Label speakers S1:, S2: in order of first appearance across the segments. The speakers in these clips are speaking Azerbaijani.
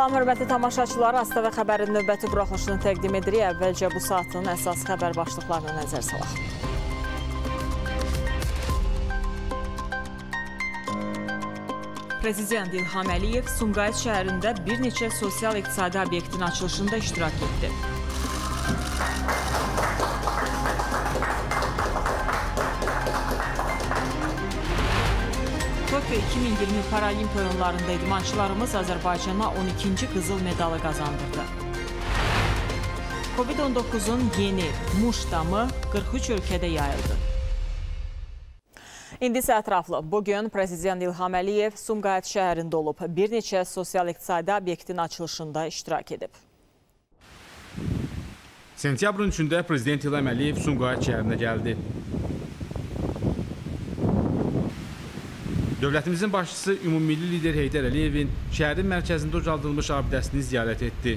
S1: Salam, hörmətli tamaşaçılar. ASTV xəbərin növbəti buraxılışını təqdim edirik. Əvvəlcə bu saatın əsas xəbər başlıqlarına nəzər salaq. Prezident İlham Əliyev Sumqayıt şəhərində bir neçə sosial-iqtisadi obyektin açılışında iştirak etdi. Tokyo 2020 Paralimp oyunlarında idmançılarımız Azərbaycana 12-ci qızıl medalı qazandırdı. Covid-19-un yeni muş damı 43 ölkədə yayıldı. İndi isə ətraflı. Bugün Prezident İlham Əliyev Sumqayıt şəhərində olub. Bir neçə sosial-iqtisadi obyektin açılışında iştirak edib.
S2: Sentyabrın 3-də Prezident İlham Əliyev Sumqayıt şəhərinə gəldi. Dövlətimizin başçısı Ümummilli lider Heydər Əliyevin şəhərin mərkəzində ucaldılmış abidəsini ziyarət etdi.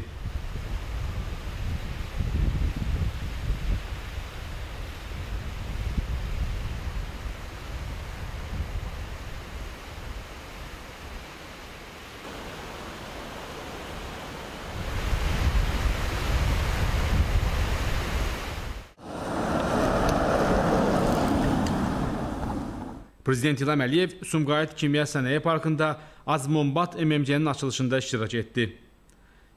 S2: Prezident İlham Əliyev Sumqayıt Kimya Sənaye Parkında Azmonbat MMC-nin açılışında iştirak etdi.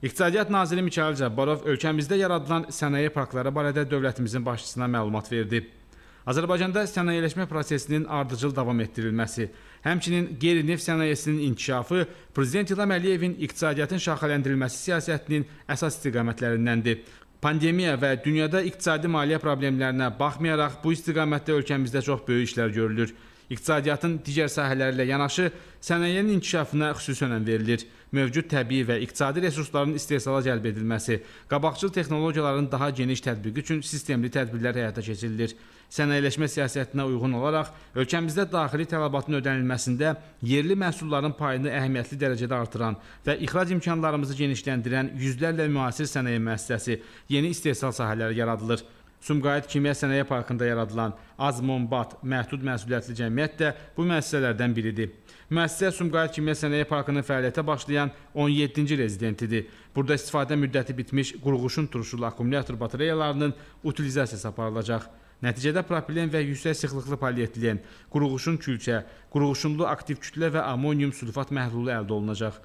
S2: İqtisadiyyat naziri Mikayıl Cabbarov ölkəmizdə yaradılan sənaye parkları barədə dövlətimizin başçısına məlumat verdi. Azərbaycanda sənayeleşmə prosesinin ardıcıl davam etdirilməsi, həmçinin qeyri-neft sənayesinin inkişafı Prezident İlham Əliyevin iqtisadiyyatın şaxələndirilməsi siyasətinin əsas istiqamətlərindəndir. Pandemiya və dünyada iqtisadi maliyyə problemlərinə baxmayaraq bu istiqamətdə ölkəmizdə çox böyük işlər görülür. İqtisadiyyatın digər sahələri ilə yanaşı sənayenin inkişafına xüsusi önəm verilir. Mövcud təbii və iqtisadi resursların istehsala cəlb edilməsi, qabaqcıl texnologiyaların daha geniş tətbiqi üçün sistemli tədbirlər həyata keçirilir. Sənayeleşmə siyasətinə uyğun olaraq ölkəmizdə daxili tələbatın ödənilməsində yerli məhsulların payını əhəmiyyətli dərəcədə artıran və ixrac imkanlarımızı genişləndirən yüzlərlə müasir sənaye müəssisəsi, yeni istehsal sahələri yaradılır. Sumqayıt Kimya Sənaye Parkında yaradılan Azmonbat məhdud məsuliyyətli cəmiyyət də bu müəssisələrdən biridir. Müəssisə Sumqayıt Kimya Sənaye Parkının fəaliyyətə başlayan 17-ci rezidentidir. Burada istifadə müddəti bitmiş qurğuşun turşulu akkumulyator batareyalarının utilizasiyası aparılacaq. Nəticədə propilen və yüksək sıxlıqlı polietilen, qurğuşun külçə, qurğuşunlu aktiv kütlə və amonium sulfat məhlulu əldə olunacaq.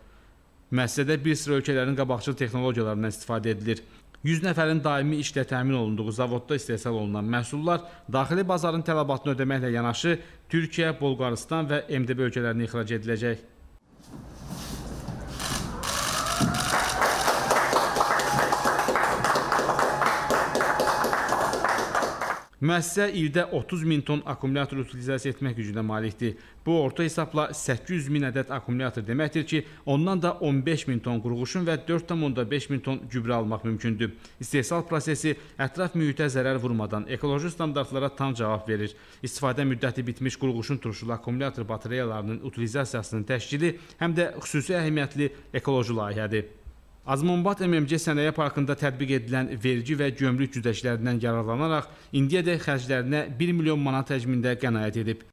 S2: Müəssisədə bir sıra ölkələrin qabaqcıl texnologiyalarından istifadə edilir. 100 nəfərin daimi işlə təmin olunduğu zavodda istehsal olunan məhsullar daxili bazarın tələbatını ödəməklə yanaşı Türkiyə, Bolqarıstan və MDB ölkələrinə ixrac ediləcək. Müəssisə ildə 30 min ton akkumulyator utilizasiya etmək gücünə malikdir. Bu orta hesabla 800 min ədəd akkumulyator deməkdir ki, ondan da 15 min ton qurğuşun və 4,5 min ton gübrə almaq mümkündür. İstehsal prosesi ətraf mühitə zərər vurmadan ekoloji standartlara tam cavab verir. İstifadə müddəti bitmiş qurğuşun turşulu akkumulyator batareyalarının utilizasiyasının təşkili həm də xüsusi əhəmiyyətli ekoloji layihədir. Azmonbat MMC Sənaye Parkında tətbiq edilən vergi və gömrük güzəştlərindən yararlanaraq indiyədək xərclərinə 1 milyon manat həcmində qənaət edib.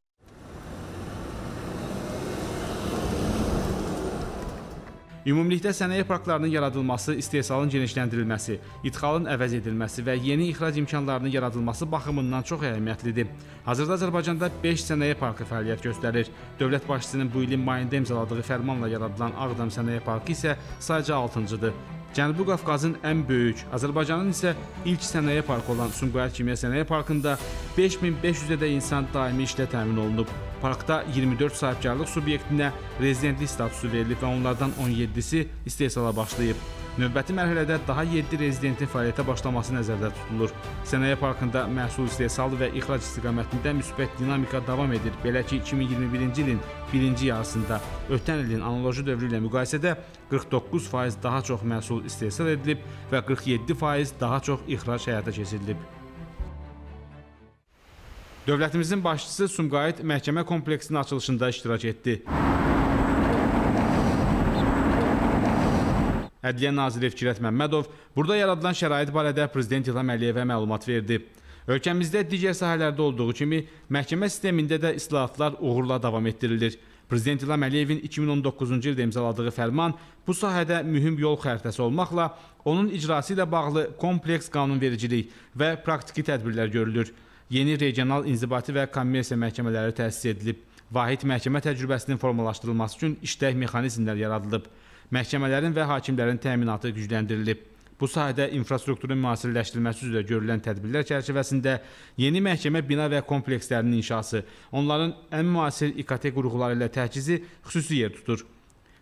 S2: Ümumilikdə sənaye parklarının yaradılması, istehsalın genişləndirilməsi, idxalın əvəz edilməsi və yeni ixrac imkanlarının yaradılması baxımından çox əhəmiyyətlidir. Hazırda Azərbaycanda 5 sənaye parkı fəaliyyət göstərir. Dövlət başçısının bu ilin mayında imzaladığı fərmanla yaradılan Ağdam Sənaye Parkı isə sayca 6-cıdır. Cənubi Qafqazın ən böyük, Azərbaycanın isə ilk sənaye parkı olan Sumqayıt Kimya Sənaye Parkında 5500-də insan daimi işlə təmin olunub. Parkda 24 sahibkarlıq subyektinə rezidentlik statusu verilib və onlardan 17-si istehsala başlayıb. Növbəti mərhələdə daha 7 rezidentin fəaliyyətə başlaması nəzərdə tutulur. Sənaye parkında məhsul istehsalı və ixrac istiqamətində müsbət dinamika davam edir. Belə ki, 2021-ci ilin birinci yarısında ötən ilin analoji dövrü ilə müqayisədə 49% daha çox məhsul istehsal edilib və 47% daha çox ixrac həyata keçirilib. Dövlətimizin başçısı Sumqayıt məhkəmə kompleksinin açılışında iştirak etdi. Ədliyyə naziri Fikrət Məmmədov burada yaradılan şərait barədə Prezident İlham Əliyevə məlumat verdi. Ölkəmizdə digər sahələrdə olduğu kimi məhkəmə sistemində də islahatlar uğurla davam etdirilir. Prezident İlham Əliyevin 2019-cu ildə imzaladığı fərman bu sahədə mühüm yol xəritəsi olmaqla onun icrası ilə bağlı kompleks qanunvericilik və praktiki tədbirlər görülür. Yeni regional inzibati və kommersiya məhkəmələri təsis edilib. Vahid məhkəmə təcrübəsinin formalaşdırılması üçün işlək mexanizmlər yaradılıb. Məhkəmələrin və hakimlərin təminatı gücləndirilib. Bu sahədə infrastrukturun müasirləşdirilməsi üzrə görülən tədbirlər çərçivəsində yeni məhkəmə bina və komplekslərinin inşası, onların ən müasir İKT qurğuları ilə təchizi xüsusi yer tutur.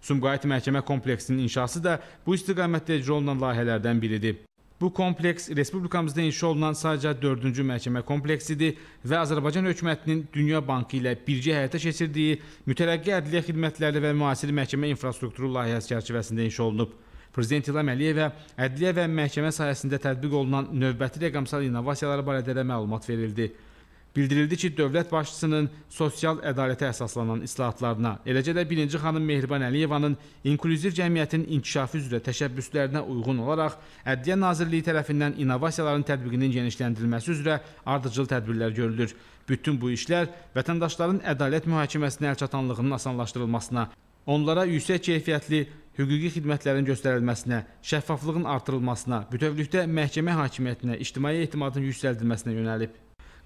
S2: Sumqayıt məhkəmə kompleksinin inşası da bu istiqamətdə icra olunan layihələrdən biridir. Bu kompleks respublikamızda inşa olunan sadəcə 4-cü məhkəmə kompleksidir və Azərbaycan hökumətinin Dünya Bankı ilə birgə həyata keçirdiyi mütərəqqi ədliyyə xidmətləri və müasir məhkəmə infrastrukturu layihəsi çərçivəsində inşa olunub. Prezident İlham Əliyevə ədliyyə və məhkəmə sahəsində tətbiq olunan növbəti rəqəmsal innovasiyalar barədə də məlumat verildi. Bildirildi ki, dövlət başçısının sosial ədalətə əsaslanan islahatlarına, eləcə də birinci xanım Mehriban Əliyevanın inklüziv cəmiyyətin inkişafı üzrə təşəbbüslərinə uyğun olaraq Ədliyyə Nazirliyi tərəfindən innovasiyaların tətbiqinin genişləndirilməsi üzrə ardıcıl tədbirlər görülür. Bütün bu işlər vətəndaşların ədalət mühakiməsinə əlçatanlığının asanlaşdırılmasına, onlara yüksək keyfiyyətli hüquqi xidmətlərin göstərilməsinə, şəffaflığın artırılmasına, bütövlükdə məhkəmə hakimiyyətinə, ictimai etimadın yüksəldilməsinə yönəlib.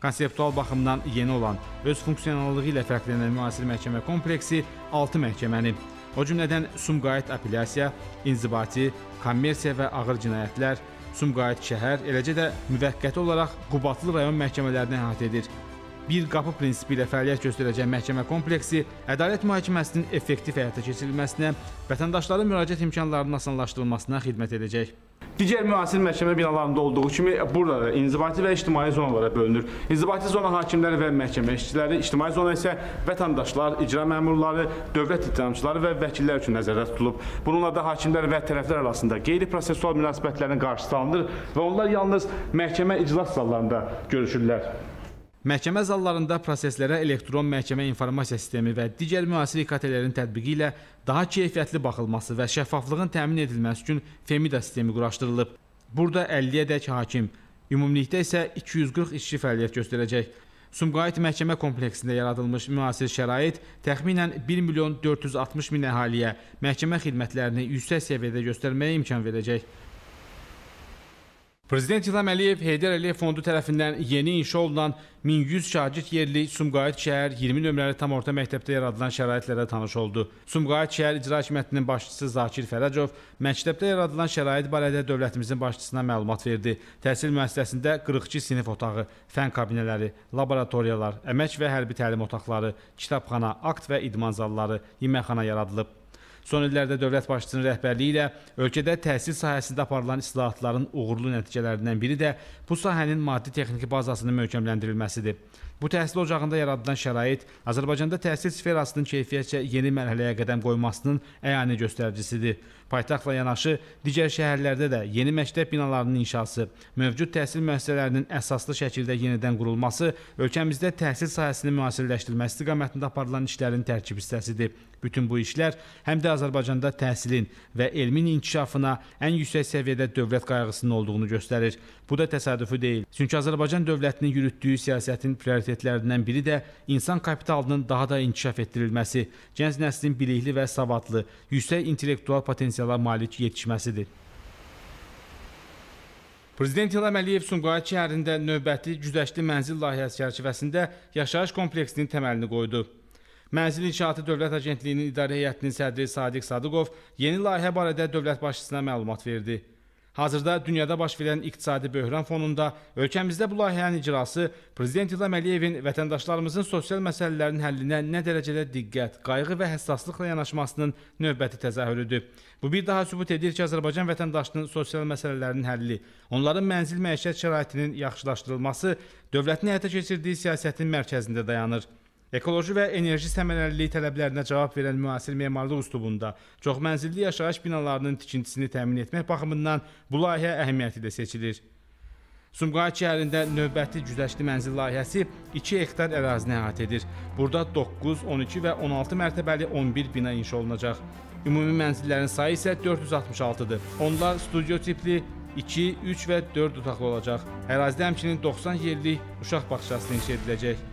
S2: Konseptual baxımdan yeni olan, öz funksionallığı ilə fərqlənən müasir məhkəmə kompleksi 6 məhkəməni, o cümlədən Sumqayıt apellyasiya, inzibati, kommersiya və ağır cinayətlər, Sumqayıt şəhər, eləcə də müvəqqəti olaraq Qubadlı rayon məhkəmələrini əhatə edir. Bir qapı prinsipi ilə fəaliyyət göstərəcək məhkəmə kompleksi ədalət mühakiməsinin effektiv həyata keçirilməsinə, vətəndaşların müraciət imkanlarının asanlaşdırılmasına xidmət edəcək.
S3: Digər müasir məhkəmə binalarında olduğu kimi burada da inzibati və ictimai zonalara bölünür. İnzibati zona hakimləri və məhkəmə işçiləri, ictimai zona isə vətəndaşlar, icra məmurları, dövlət ittihamçıları və vəkillər üçün nəzərdə tutulub. Bununla da hakimlər və tərəflər arasında qeyri-prosessual münasibətlərin qarşısı alınır və onlar yalnız məhkəmə iclas zallarında görüşürlər.
S2: Məhkəmə zallarında proseslərə elektron məhkəmə informasiya sistemi və digər müasir İKT-lerin tətbiqi ilə daha keyfiyyətli baxılması və şəffaflığın təmin edilməsi üçün FEMIDA sistemi quraşdırılıb. Burada 50-yədək hakim, ümumilikdə isə 240 işçi fəaliyyət göstərəcək. Sumqayıt məhkəmə kompleksində yaradılmış müasir şərait təxminən 1 milyon 460 min əhaliyə məhkəmə xidmətlərini yüksək səviyyədə göstərməyə imkan verəcək. Prezident İlham Əliyev Heydər Əliyev Fondu tərəfindən yeni inşa olunan 1100 şagird yerli Sumqayıt şəhər 20 nömrəli tam orta məktəbdə yaradılan şəraitlərə tanış oldu. Sumqayıt şəhər İcra Hakimiyyətinin başçısı Zakir Fərəcov məktəbdə yaradılan şərait barədə dövlətimizin başçısına məlumat verdi. Təhsil müəssisəsində 42 sinif otağı, fən kabinələri, laboratoriyalar, əmək və hərbi təlim otaqları, kitabxana, akt və idman zalları, yeməkxana yaradılıb. Son illərdə dövlət başçısının rəhbərliyi ilə ölkədə təhsil sahəsində aparılan islahatların uğurlu nəticələrindən biri də bu sahənin maddi-texniki bazasının möhkəmləndirilməsidir. Bu təhsil ocağında yaradılan şərait Azərbaycanda təhsil sferasının keyfiyyətcə yeni mərhələyə qədəm qoymasının əyani göstəricisidir. Paytaxtla yanaşı digər şəhərlərdə də yeni məktəb binalarının inşası, mövcud təhsil müəssisələrinin əsaslı şəkildə yenidən qurulması ölkəmizdə təhsil sahəsini müasirləşdirmə istiqamətində aparılan işlərin tərkib hissəsidir. Bütün bu işlər həm də Azərbaycanda təhsilin və elmin inkişafına ən yüksək səviyyədə dövlət qayğısının olduğunu göstərir. Bu da təsadüfi deyil. Çünki Azərbaycan dövlətinin yürütdüyü siyasətin prioritetlərindən biri də insan kapitalının daha da inkişaf etdirilməsi, gənc nəslin bilikli və savadlı, yüksək intellektual potensiala malik yetişməsidir. Prezident İlham Əliyev Sumqayıt şəhərində növbəti güzəştli mənzil layihəsi çərçivəsində yaşayış kompleksinin təməlini qoydu. Mənzil İnşaatı Dövlət Agentliyinin İdarə Heyətinin sədri Sadiq Sadıqov yeni layihə barədə dövlət başçısına məlumat verdi. Hazırda dünyada baş verən iqtisadi böhran fonunda ölkəmizdə bu layihənin icrası Prezident İlham Əliyevin vətəndaşlarımızın sosial məsələlərin həllinə nə dərəcədə diqqət, qayğı və həssaslıqla yanaşmasının növbəti təzahürüdür. Bu bir daha sübut edir ki, Azərbaycan vətəndaşının sosial məsələlərinin həlli, onların mənzil məişət şəraitinin yaxşılaşdırılması dövlətin həyata keçirdiyi siyasətin mərkəzində dayanır. Ekoloji və enerji səmərəliliyi tələblərinə cavab verən müasir memarlıq üslubunda çoxmənzilli yaşayış binalarının tikintisini təmin etmək baxımından bu layihə əhəmiyyətli seçilir. Sumqayıt şəhərində növbəti güzəştli mənzil layihəsi 2 hektar ərazini əhatə edir. Burada 9, 12 və 16 mərtəbəli 11 bina inşa olunacaq. Ümumi mənzillərin sayı isə 466-dır. Onlar studio tipli 2, 3 və 4 otaqlı olacaq. Ərazidə həmçinin 90 yerlik uşaq bağçası inşa ediləcək.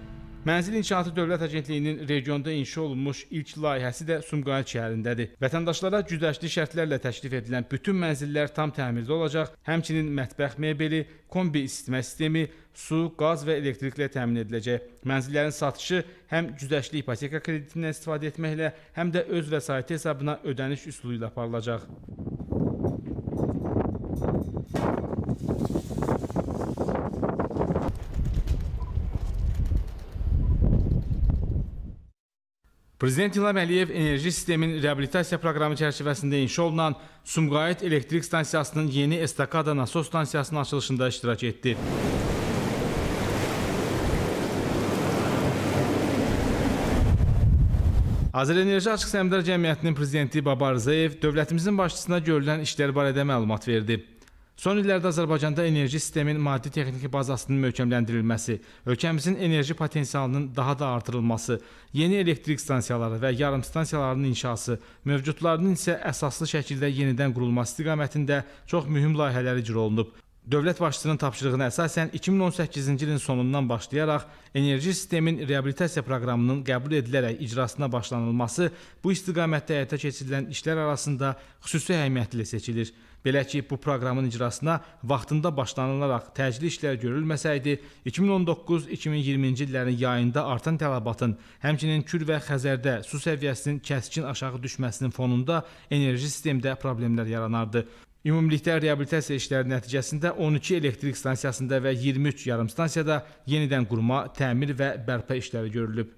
S2: Mənzil İnşaatı Dövlət Agentliyinin regionda inşa olunmuş ilk layihəsi də Sumqayıt şəhərindədir. Vətəndaşlara güzəştli şərtlərlə təklif edilən bütün mənzillər tam təmirdə olacaq, həmçinin mətbəx mebeli, kombi isitmə sistemi, su, qaz və elektriklə təmin ediləcək. Mənzillərin satışı həm güzəştli ipoteka kreditindən istifadə etməklə, həm də öz vəsaiti hesabına ödəniş üsulu ilə aparılacaq. Prezident İlham Əliyev enerji sistemin reabilitasiya proqramı çərçivəsində inşa olunan Sumqayıt elektrik stansiyasının yeni estakada nasos stansiyasının açılışında iştirak etdi. Azərenerji Açıq Səhmdar Cəmiyyətinin prezidenti Baba Rzayev dövlətimizin başçısına görülən işlər barədə məlumat verdi. Son illərdə Azərbaycanda enerji sistemin maddi-texniki bazasının möhkəmləndirilməsi, ölkəmizin enerji potensialının daha da artırılması, yeni elektrik stansiyaları və yarımstansiyaların inşası, mövcudlarının isə əsaslı şəkildə yenidən qurulması istiqamətində çox mühüm layihələr icra olunub. Dövlət başçısının tapşırığına əsasən 2018-ci ilin sonundan başlayaraq enerji sistemin reabilitasiya proqramının qəbul edilərək icrasına başlanılması bu istiqamətdə həyata keçirilən işlər arasında xüsusi əhəmiyyətli seçilir. Belə ki, bu proqramın icrasına vaxtında başlanılaraq təcili işlər görülməsəydi, 2019-2020-ci illərin yayında artan tələbatın, həmçinin Kür və Xəzərdə su səviyyəsinin kəskin aşağı düşməsinin fonunda enerji sistemdə problemlər yaranardı. Ümumilikdə reabilitasiya işləri nəticəsində 12 elektrik stansiyasında və 23 yarımstansiyada yenidən qurma, təmir və bərpa işləri görülüb.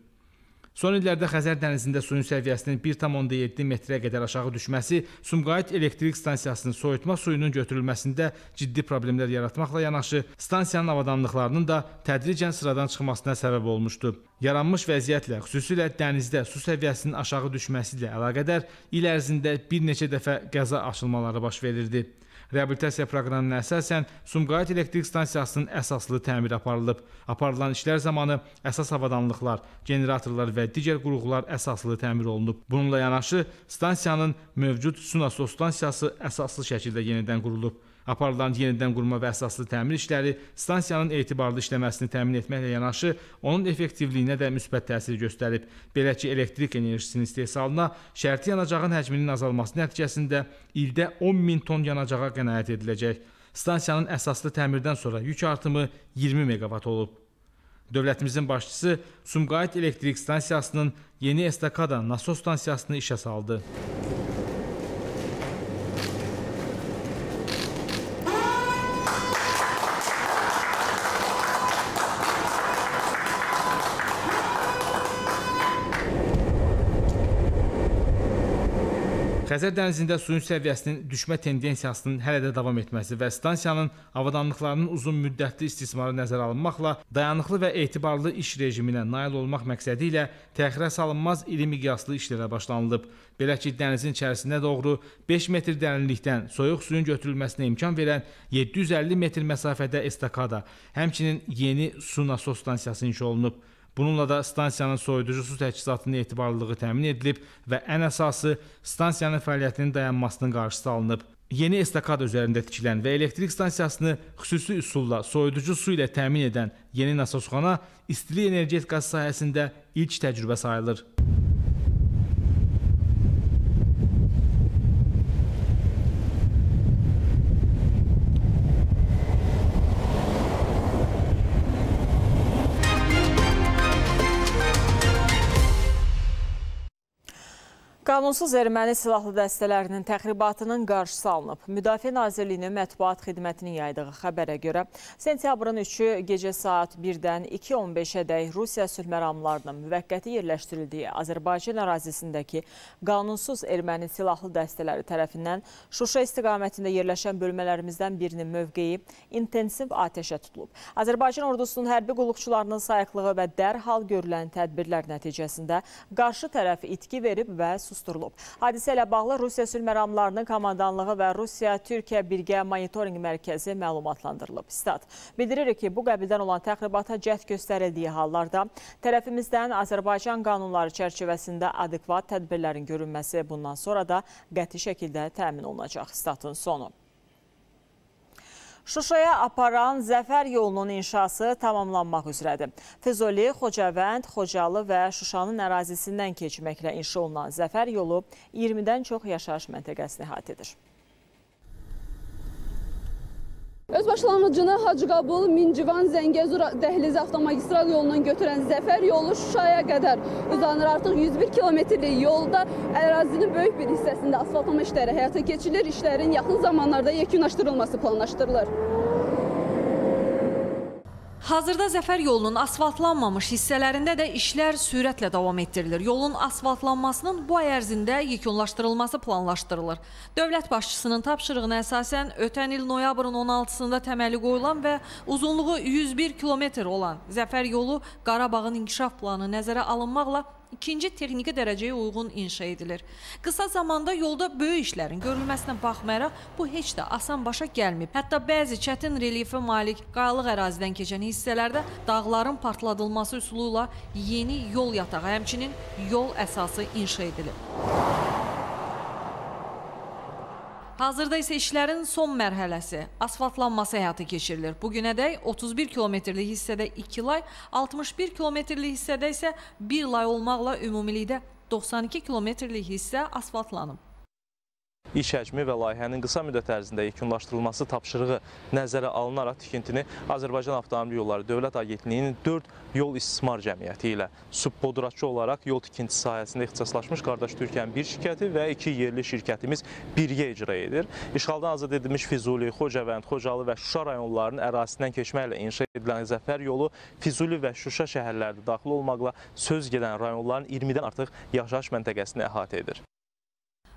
S2: Son illərdə Xəzər dənizində suyun səviyyəsinin 1,7 metrə qədər aşağı düşməsi Sumqayıt elektrik stansiyasının soyutma suyunun götürülməsində ciddi problemlər yaratmaqla yanaşı, stansiyanın avadanlıqlarının da tədricən sıradan çıxmasına səbəb olmuşdu. Yaranmış vəziyyətlə, xüsusilə dənizdə su səviyyəsinin aşağı düşməsi ilə əlaqədar il ərzində bir neçə dəfə qəza açılmaları baş verirdi. Reabilitasiya proqramına əsasən Sumqayıt elektrik stansiyasının əsaslı təmiri aparılıb. Aparılan işlər zamanı əsas avadanlıqlar, generatorlar və digər qurğular əsaslı təmir olunub. Bununla yanaşı stansiyanın mövcud su nasos stansiyası əsaslı şəkildə yenidən qurulub. Aparılan yenidən qurma və əsaslı təmir işləri stansiyanın etibarlı işləməsini təmin etməklə yanaşı, onun effektivliyinə də müsbət təsir göstərib. Belə ki, elektrik enerjisinin istehsalına şərti yanacağın həcminin azalması nəticəsində ildə 10 min ton yanacağa qənaət ediləcək. Stansiyanın əsaslı təmirdən sonra yük artımı 20 meqavat olub. Dövlətimizin başçısı Sumqayıt elektrik stansiyasının yeni estakada nasos stansiyasını işə saldı. Xəzər dənizində suyun səviyyəsinin düşmə tendensiyasının hələ də davam etməsi və stansiyanın avadanlıqlarının uzun müddətli istismarı nəzərə alınmaqla dayanıqlı və etibarlı iş rejiminə nail olmaq məqsədi ilə təxirə salınmaz iri miqyaslı işlərə başlanılıb. Belə ki, dənizin içərisinə doğru 5 metr dərinlikdən soyuq suyun götürülməsinə imkan verən 750 metr məsafədə estakada, həmçinin yeni su nasos stansiyası inşa olunub. Bununla da stansiyanın soyuducu su təchizatının etibarlılığı təmin edilib və ən əsası stansiyanın fəaliyyətinin dayanmasının qarşısı alınıb. Yeni estakada üzərində tikilən və elektrik stansiyasını xüsusi üsulla soyuducu su ilə təmin edən yeni nasosxana istilik energetikası sahəsində ilk təcrübə sayılır.
S1: Qanunsuz erməni silahlı dəstələrinin təxribatının qarşısı alınıb. Müdafiə Nazirliyinin mətbuat xidmətinin yaydığı xəbərə görə sentyabrın 3-ü gecə saat 1-dən 2.15-ə dək Rusiya sülh məramlarının müvəqqəti yerləşdirildiyi Azərbaycan ərazisindəki qanunsuz erməni silahlı dəstələri tərəfindən Şuşa istiqamətində yerləşən bölmələrimizdən birinin mövqeyi intensiv atəşə tutulub. Azərbaycan ordusunun hərbi qulluqçularının sayıqlığı və dərhal görülən tədbirlər nəticəsində qarşı tərəf itki verib və susturulub susdurulub. Hadisə ilə bağlı Rusiya sülh məramlarının komandanlığı və Rusiya-Türkiyə birgə monitorinq mərkəzi məlumatlandırılıb. Stat bildirir ki, bu qəbildən olan təxribata cəhd göstərildiyi hallarda tərəfimizdən Azərbaycan qanunları çərçivəsində adekvat tədbirlərin görünməsi bundan sonra da qəti şəkildə təmin olunacaq. Statın sonu. Şuşaya aparan Zəfər yolunun inşası tamamlanmaq üzrədir. Füzuli, Xocavənd, Xocalı və Şuşanın ərazisindən keçməklə inşa olunan Zəfər yolu 20-dən çox yaşayış məntəqəsini əhatə edir.
S4: Öz başlanğıcını Hacıqabul, Mincivan, Zəngəzur dəhlizi avtomagistral yolundan götürən Zəfər yolu Şuşaya qədər uzanır. Artıq 101 kilometrlik yolda ərazinin böyük bir hissəsində asfaltlama işləri həyata keçirilir. İşlərin yaxın zamanlarda yekunlaşdırılması planlaşdırılır.
S5: Hazırda Zəfər yolunun asfaltlanmamış hissələrində də işlər sürətlə davam etdirilir. Yolun asfaltlanmasının bu ay ərzində yekunlaşdırılması planlaşdırılır. Dövlət başçısının tapşırığına əsasən ötən il noyabrın 16-sında təməli qoyulan və uzunluğu 101 kilometr olan Zəfər yolu Qarabağın inkişaf planı nəzərə alınmaqla ikinci texniki dərəcəyə uyğun inşa edilir. Qısa zamanda yolda böyük işlərin görülməsinə baxmayaraq, bu heç də asan başa gəlməyib. Hətta bəzi çətin relyefə malik qayalıq ərazidən keçən hissələrdə dağların partladılması üsulu ilə yeni yol yatağı, həmçinin yol əsası inşa edilib. Hazırda isə işlərin son mərhələsi asfaltlanması həyata keçirilir. Bu günədək 31 kilometrlik hissədə 2 lay, 61 kilometrlik hissədə isə 1 lay olmaqla ümumilikdə 92 kilometrlik hissə asfaltlanıb.
S6: İş həcmi və layihənin qısa müddət ərzində yekunlaşdırılması tapşırığı nəzərə alınaraq tikintini Azərbaycan Avtomobil Yolları Dövlət Agentliyinin 4 yol istismar cəmiyyəti ilə subpodratçı olaraq yol tikintisi sahəsində ixtisaslaşmış qardaş Türkiyənin bir şirkəti və iki yerli şirkətimiz birgə icra edir. İşğaldan azad edilmiş Füzuli, Xocavənd, Xocalı və Şuşa rayonlarının ərazisindən keçməklə inşa edilən Zəfər yolu Füzuli və Şuşa şəhərlərdə daxil olmaqla söz gedən rayonların 20-dən artıq yaşayış məntəqəsini əhatə edir.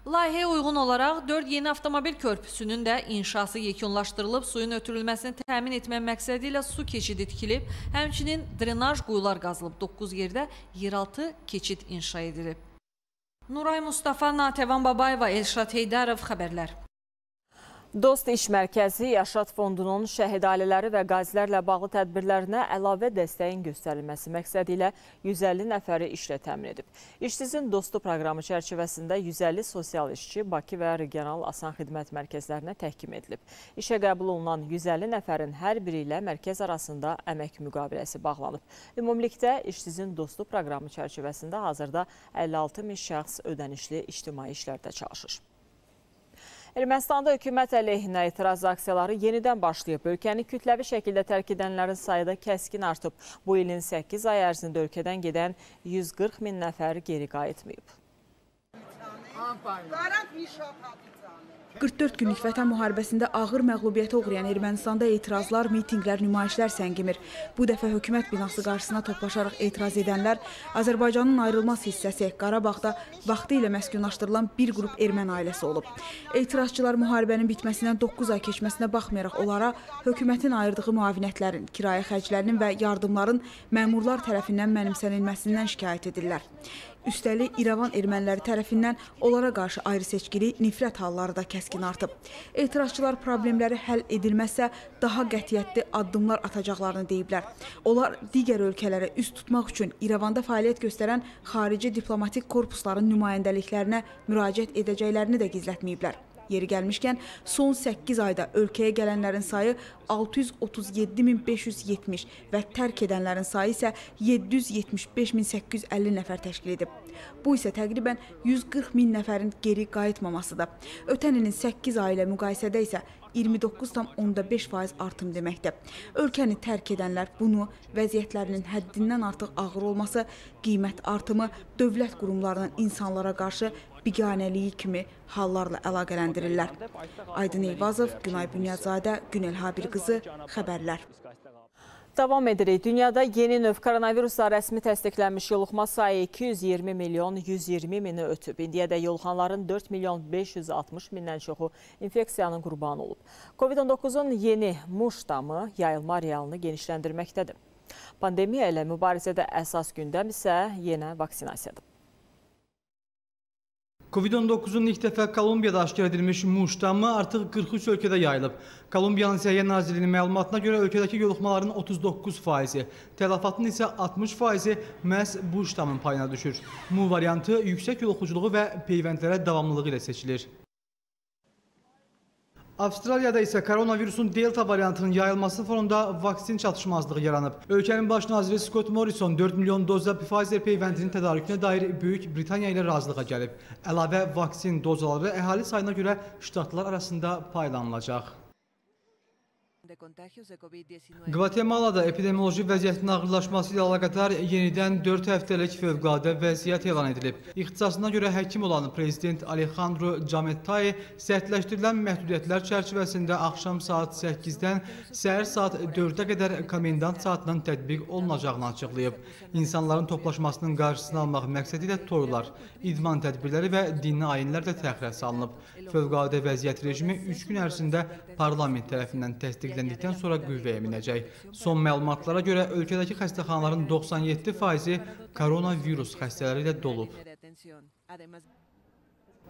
S5: Layihəyə uyğun olaraq 4 yeni avtomobil körpüsünün də inşası yekunlaşdırılıb, suyun ötürülməsini təmin etmək məqsədi ilə su keçidi tikilib, həmçinin drenaj quyular qazılıb, 9 yerdə yeraltı keçid inşa edilib. Nuray Mustafa, Natəvan Babayeva, Elşad Heydarov xəbərlər.
S1: Dost İş Mərkəzi Yaşat Fondunun şəhid ailələri və qazilərlə bağlı tədbirlərinə əlavə dəstəyin göstərilməsi məqsədi ilə 150 nəfəri işlə təmin edib. İşsizin Dostu proqramı çərçivəsində 150 sosial işçi Bakı və regional asan xidmət mərkəzlərinə təhkim edilib. İşə qəbul olunan 150 nəfərin hər biri ilə mərkəz arasında əmək müqaviləsi bağlanıb. Ümumilikdə İşsizin Dostu proqramı çərçivəsində hazırda 56 min şəxs ödənişli ictimai işlərdə çalışır. Ermənistanda hökumət əleyhinə etiraz aksiyaları yenidən başlayıb. Ölkəni kütləvi şəkildə tərk edənlərin sayı da kəskin artıb. Bu ilin 8 ay ərzində ölkədən gedən 140 min nəfər geri qayıtmayıb.
S7: 44 günlük vətən müharibəsində ağır məğlubiyyətə uğrayan Ermənistanda etirazlar, mitinqlər, nümayişlər səngimir. Bu dəfə hökumət binası qarşısına toplaşaraq etiraz edənlər Azərbaycanın ayrılmaz hissəsi Qarabağda vaxtı ilə məskunlaşdırılan bir qrup ermən ailəsi olub. Etirazçılar müharibənin bitməsindən 9 ay keçməsinə baxmayaraq onlara hökumətin ayırdığı müavinətlərin, kirayə xərclərinin və yardımların məmurlar tərəfindən mənimsənilməsindən şikayət edirlər. Üstəlik, İrəvan erməniləri tərəfindən onlara qarşı ayrı-seçkili nifrət halları da kəskin artıb. Etirazçılar problemləri həll edilməzsə daha qətiyyətli addımlar atacaqlarını deyiblər. Onlar digər ölkələrə üst tutmaq üçün İrəvanda fəaliyyət göstərən xarici diplomatik korpusların nümayəndəliklərinə müraciət edəcəklərini də gizlətməyiblər. Yeri gəlmişkən, son 8 ayda ölkəyə gələnlərin sayı 637.570 və tərk edənlərin sayı isə 775.850 nəfər təşkil edib. Bu isə təqribən 140 min nəfərin geri qayıtmamasıdır. Ötən ilin 8 ay ilə müqayisədə isə 29,5% artım deməkdir. Ölkəni tərk edənlər bunu vəziyyətlərinin həddindən artıq ağır olması, qiymət artımı, dövlət qurumlarının insanlara qarşı biganəliyi kimi hallarla əlaqələndirirlər. Aydın Eyvazov, Günay Bünyadzadə, Günel Habil qızı, xəbərlər.
S1: Davam edirik. Dünyada yeni növ koronavirusla rəsmi təsdiqlənmiş yoluxma sayı 220 milyon 120 mini ötüb. İndiyədə yoluxanların 4 milyon 560 mindən çoxu infeksiyanın qurbanı olub. Covid-19-un yeni muş damı yayılma realını genişləndirməkdədir. Pandemiya ilə mübarizədə əsas gündəm isə yenə vaksinasiyadır.
S8: Covid-19-un ilk dəfə Kolumbiyada aşkar edilmiş muş damı artıq 43 ölkədə yayılıb. Kolumbiyanın Səhiyyə Nazirliyinin məlumatına görə ölkədəki yoluxmaların 39 faizi, tələfatın isə 60 faizi məhz bu ştamın payına düşür. Mu variantı yüksək yoluxuculuğu və peyvəndlərə davamlılığı ilə seçilir. Avstraliyada isə koronavirusun delta variantının yayılması fonunda vaksin çatışmazlığı yaranıb. Ölkənin baş naziri Scott Morrison 4 milyon dozda Pfizer peyvəndinin tədarükünə dair Böyük Britaniya ilə razılığa gəlib. Əlavə vaksin dozaları əhali sayına görə ştatlar arasında paylanılacaq. Qvatemalada epidemioloji vəziyyətin ağırlaşması ilə əlaqədar yenidən 4 həftəlik fövqəladə vəziyyət elan edilib. İxtisasına görə həkim olan prezident Alejandro Camettay sərtləşdirilən məhdudiyyətlər çərçivəsində axşam saat 8-dən səhər saat 4-ə qədər komendant saatının tətbiq olunacağını açıqlayıb. İnsanların toplaşmasının qarşısını almaq məqsədi ilə toylar, idman tədbirləri və dini ayinlər də təxirə salınıb. Fövqəladə vəziyyət rejimi 3 gün ərzində parlament tərəfindən təsdiqlənib təsdiqləndikdən sonra qüvvəyə minəcək. Son məlumatlara görə ölkədəki xəstəxanaların 97 faizi koronavirus xəstələri ilə dolub.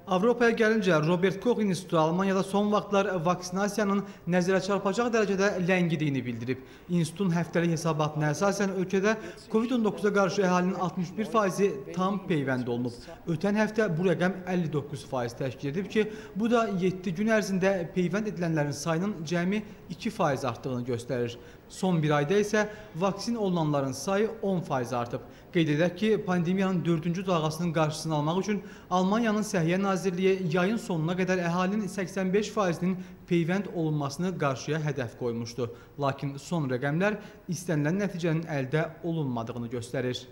S8: Avropaya gəlincə, Robert Koch İnstitutu Almaniyada son vaxtlar vaksinasiyanın nəzərə çarpacaq dərəcədə ləngidiyini bildirib. İnstitutun həftəlik hesabatına əsasən ölkədə COVID-19-a qarşı əhalinin 61 faizi tam peyvənd olunub. Ötən həftə bu rəqəm 59 faiz təşkil edib ki, bu da 7 gün ərzində peyvənd edilənlərin sayının cəmi 2 faiz artdığını göstərir. Son bir ayda isə vaksin olunanların sayı 10 faiz artıb. Qeyd edək ki, pandemiyanın dördüncü dalğasının qarşısını almaq üçün Almaniyanın Səhiyyə Nazirliyi yayın sonuna qədər əhalinin 85 faizinin peyvənd olunmasını qarşıya hədəf qoymuşdu. Lakin son rəqəmlər istənilən nəticənin əldə olunmadığını göstərir.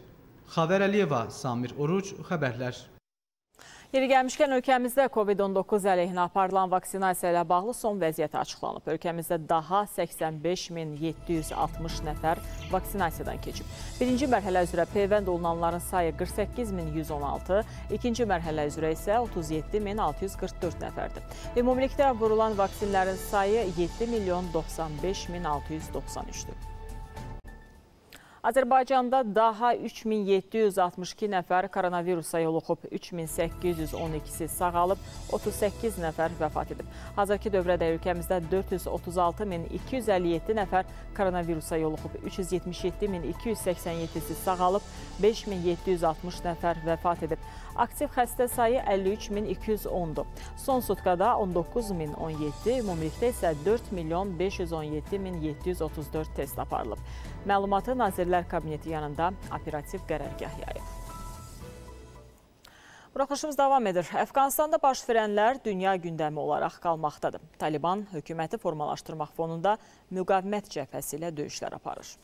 S8: Xavər Əliyeva, Samir Oruc, Xəbərlər.
S1: Yeri gəlmişkən ölkəmizdə COVID-19 əleyhinə aparılan vaksinasiya ilə bağlı son vəziyyət açıqlanıb. Ölkəmizdə daha 85760 nəfər vaksinasiyadan keçib. Birinci mərhələ üzrə peyvənd olunanların sayı 48116, ikinci mərhələ üzrə isə 37644 nəfərdir. Ümumilikdə vurulan vaksinlərin sayı 7 milyon 95 min 693-dür. Azərbaycanda daha 3762 nəfər koronavirusa yoluxub, 3812-si sağalıb, 38 nəfər vəfat edib. Hazırki dövrədə ölkəmizdə 436257 nəfər koronavirusa yoluxub, 377287-si sağalıb, 5760 nəfər vəfat edib. Aktiv xəstə sayı 53210-dur. Son sutkada 19017, ümumilikdə isə 4 milyon 517 min 734 test aparılıb. Məlumatı Nazirlər Kabineti yanında operativ qərargah yayıb. Buraxışımız davam edir. Əfqanistanda baş verənlər dünya gündəmi olaraq qalmaqdadır. Taliban hökuməti formalaşdırmaq fonunda müqavimət cəbhəsi ilə döyüşlər aparır.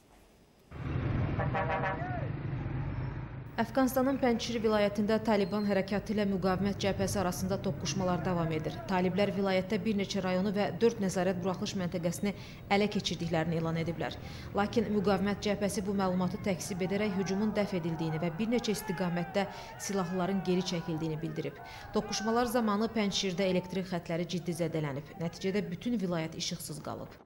S9: Əfqanistanın Pənçir vilayətində Taliban hərəkatı ilə müqavimət cəbhəsi arasında toqquşmalar davam edir. Taliblər vilayətdə bir neçə rayonu və 4 nəzarət buraxılış məntəqəsini ələ keçirdiklərini elan ediblər. Lakin müqavimət cəbhəsi bu məlumatı təksib edərək hücumun dəf edildiyini və bir neçə istiqamətdə silahlıların geri çəkildiyini bildirib. Toqquşmalar zamanı Pənçirdə elektrik xətləri ciddi zədələnib. Nəticədə bütün vilayət işıqsız qalıb.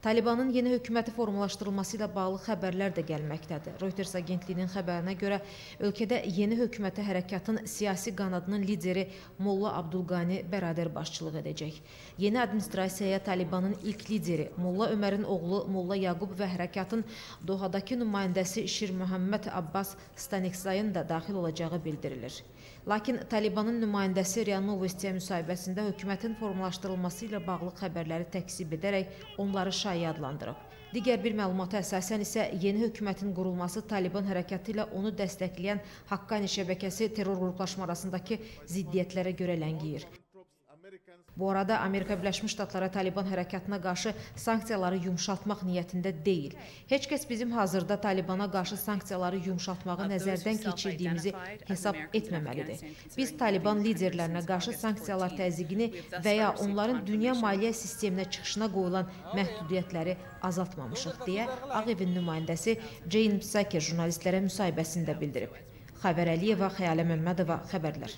S9: Talibanın yeni hökuməti formalaşdırılması ilə bağlı xəbərlər də gəlməkdədir. Reuters agentliyinin xəbərinə görə ölkədə yeni hökumətə hərəkatın siyasi qanadının lideri Molla Abdulqani Bəradər başçılıq edəcək. Yeni administrasiyaya Talibanın ilk lideri Molla Ömərin oğlu Molla Yaqub və hərəkatın Dohadakı nümayəndəsi Şir Məhəmməd Abbas Stanikzayın da daxil olacağı bildirilir. Lakin Talibanın nümayəndəsi RIA Novostiya müsahibəsində hökumətin formalaşdırılması ilə bağlı xəbərləri təksib edərək onları şayi adlandırıb. Digər bir məlumata əsasən isə yeni hökumətin qurulması Taliban hərəkatı ilə onu dəstəkləyən Haqqani şəbəkəsi terror qruplaşma arasındakı ziddiyyətlərə görə ləngiyir. Bu arada Amerika Birləşmiş Ştatları Taliban hərəkatına qarşı sanksiyaları yumşaltmaq niyyətində deyil. Heç kəs bizim hazırda Talibana qarşı sanksiyaları yumşaltmağı nəzərdən keçirdiyimizi hesab etməməlidir. Biz Taliban liderlərinə qarşı sanksiyalar təzyiqini və ya onların dünya maliyyə sisteminə çıxışına qoyulan məhdudiyyətləri azaltmamışıq deyə Ağ evin nümayəndəsi Jane Psaki jurnalistlərə müsahibəsində bildirib. Xəbər Əliyeva, Xəyalə Məmmədova, xəbərlər.